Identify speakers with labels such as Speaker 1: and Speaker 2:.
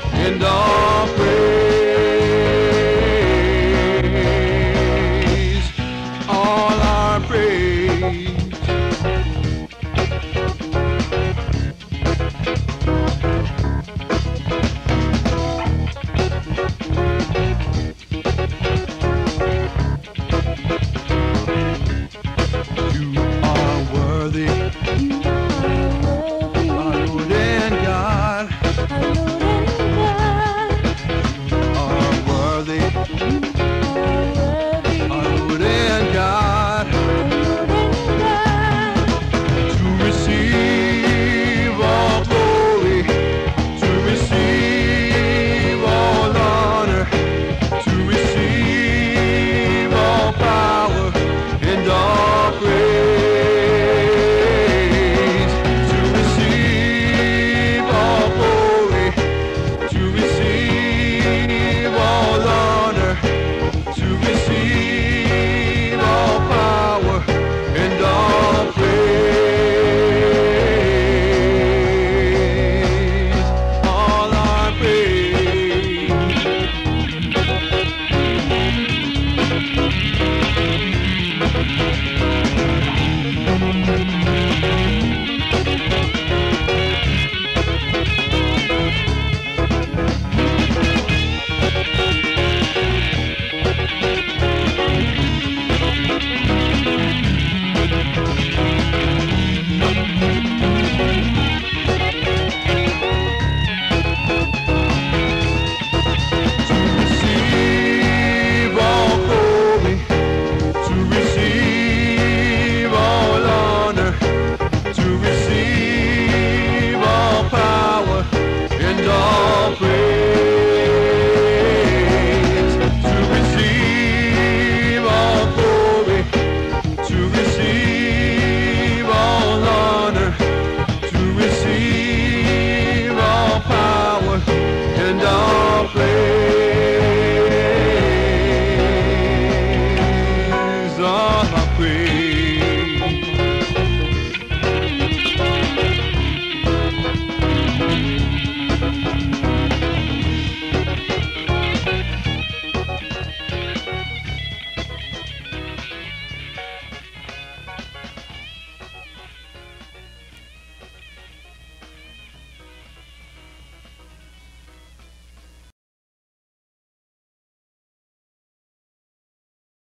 Speaker 1: And all.